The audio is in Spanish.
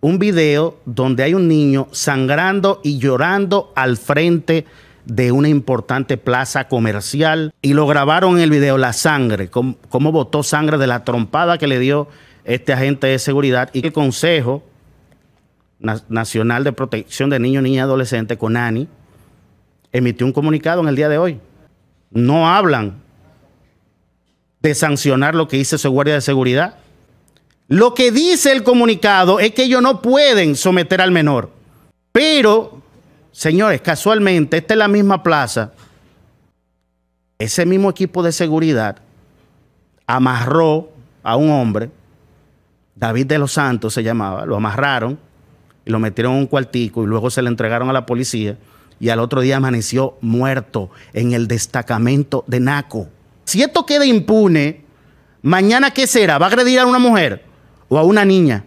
un video donde hay un niño sangrando y llorando al frente de una importante plaza comercial y lo grabaron en el video, la sangre, cómo, botó sangre de la trompada que le dio este agente de seguridad y el Consejo Nacional de Protección de Niños, Niñas y Adolescentes, CONANI, emitió un comunicado en el día de hoy. No hablan de sancionar lo que hizo su guardia de seguridad. Lo que dice el comunicado es que ellos no pueden someter al menor. Pero, señores, casualmente, esta es la misma plaza. Ese mismo equipo de seguridad amarró a un hombre, David de los Santos se llamaba, lo amarraron y lo metieron en un cuartico y luego se le entregaron a la policía y al otro día amaneció muerto en el destacamento de Naco. Si esto queda impune, mañana ¿qué será? ¿Va a agredir a una mujer o a una niña?